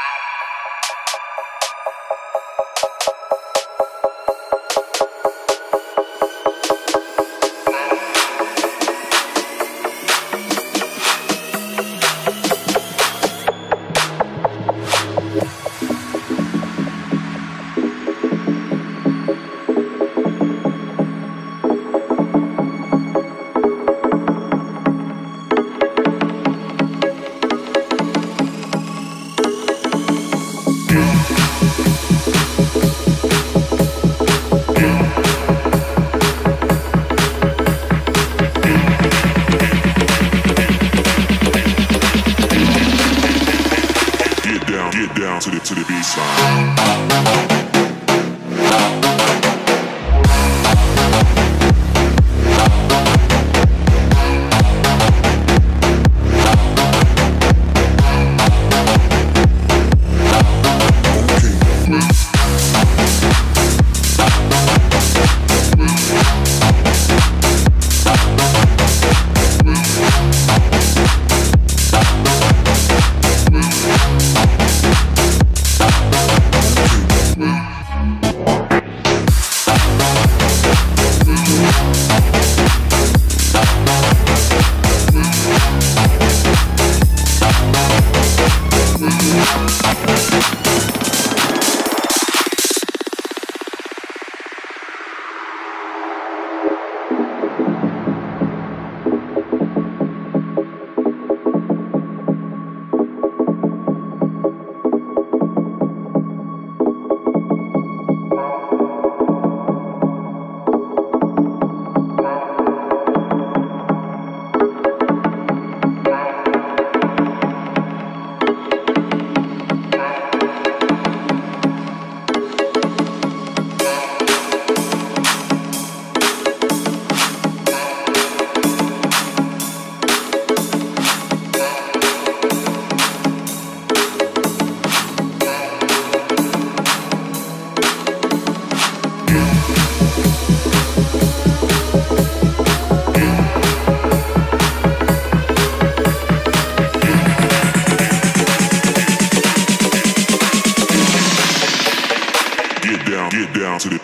out. down to the to the baseline. Peace.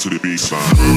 to the baseline.